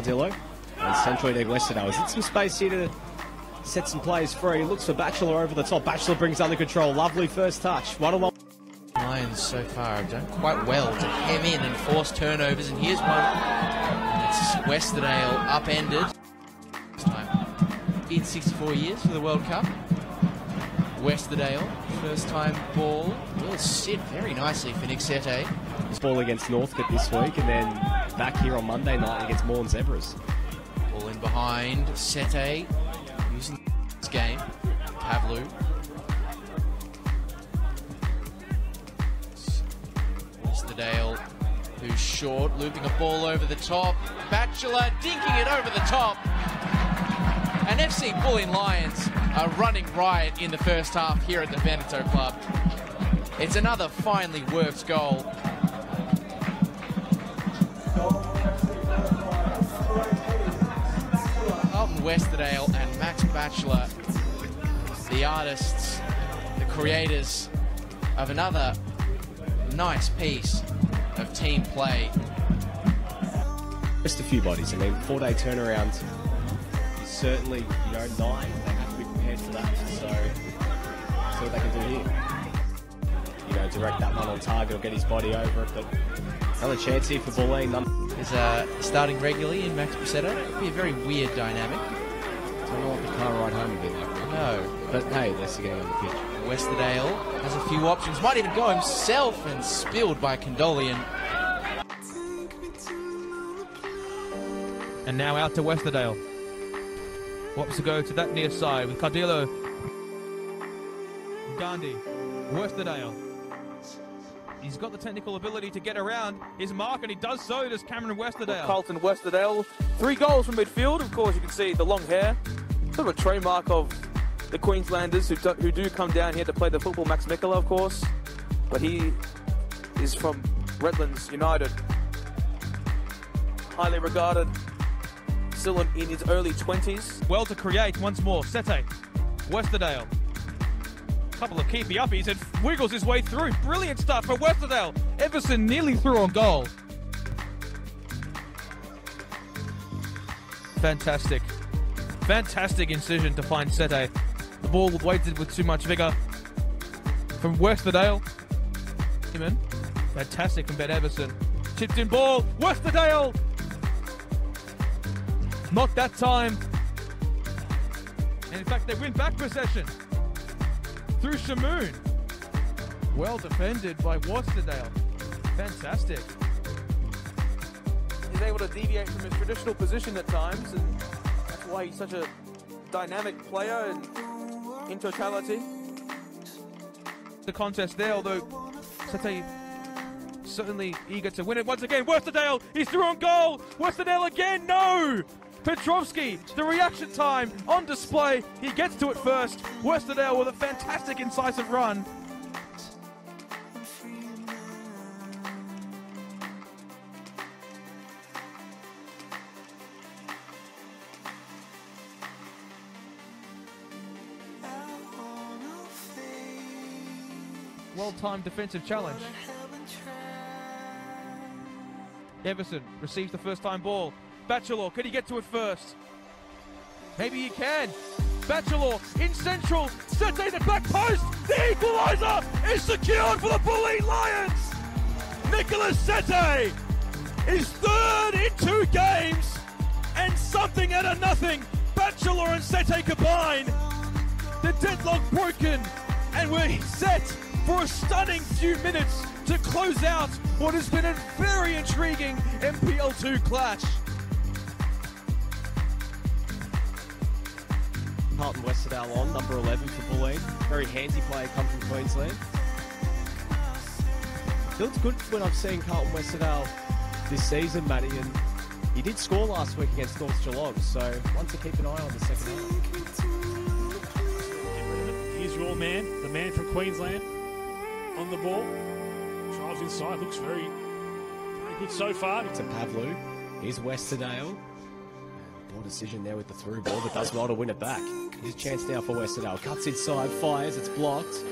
Ardillo. And to Westerdale. Is it some space here to set some players free? Looks for Batchelor over the top. Batchelor brings under control. Lovely first touch. One on one. Lions so far have done quite well to hem in and force turnovers, and here's one. It's Westerdale upended. In 64 years for the World Cup. Westerdale, first time ball, will sit very nicely for Nick Sete. Ball against Northcote this week, and then back here on Monday night against Moreland Zebras. Ball in behind, Sete using this game. Pavlu. Westerdale, who's short, looping a ball over the top. Batchelor dinking it over the top. And FC Bulleen Lions are running riot in the first half here at the Veneto Club. It's another finely worked goal. Alton and Max Batchelor, the artists, the creators of another nice piece of team play. Just a few bodies. I mean, four day turnaround is certainly, you know, nine. They have to be prepared for that. So, see what they can do here. You know, direct that one on target or get his body over it. But another chance here for Bulleen. Num- Is uh, starting regularly in Max Bracetto. It'd be a very weird dynamic. Don't know what the car ride home would be like. No. But hey, that's the game on the pitch. Westerdale has a few options. Might even go himself and spilled by Condolian. And now out to Westerdale. Wants to go to that near side with Cardillo. Gandhi. Westerdale. He's got the technical ability to get around his mark, and he does so, does Cameron Westerdale. Carlton Westerdale. Three goals from midfield. Of course, you can see the long hair. Sort of a trademark of the Queenslanders who do, who do come down here to play the football. Max Mikela, of course. But he is from Redlands United. Highly regarded. Still in, in his early 20s. Well to create once more. Sete. Westerdale. Couple of keepy uppies and wiggles his way through. Brilliant start for Westerdale. Everson nearly through on goal. Fantastic. Fantastic incision to find Sete. The ball weighted with too much vigour from Westerdale. Human. Fantastic from Ben Everson. Chipped in ball. Westerdale. Not that time. And in fact, they win back possession through Shamoon. Well defended by Westerdale. Fantastic. He's able to deviate from his traditional position at times, and that's why he's such a dynamic player and in totality. The contest there, although Sete certainly eager to win it once again. Westerdale, he's through on goal. Westerdale again, no! Petrovsky, the reaction time on display. He gets to it first. Westerdale with a fantastic incisive run. Well-timed defensive challenge. Everson receives the first time ball. Batchelor, can he get to it first? Maybe he can. Batchelor in central, Sete the back post. The equaliser is secured for the Bulleen Lions. Nicholas Sete is third in two games and something out of nothing. Batchelor and Sete combine. The deadlock broken and we're set for a stunning few minutes to close out what has been a very intriguing NPL2 clash. Carlton Westerdale on, number 11 for Bulleen. Very handy player, come from Queensland. Feels good when I've seen Carlton Westerdale this season, Matty, and he did score last week against North Geelong, so one to keep an eye on the second half. Here's your man, the man from Queensland, on the ball. Drives inside, looks very, very good so far. To Pavlu. Here's Westerdale. Poor decision there with the through ball, but does well to win it back. A chance now for Westerdale. Cuts inside, fires, it's blocked.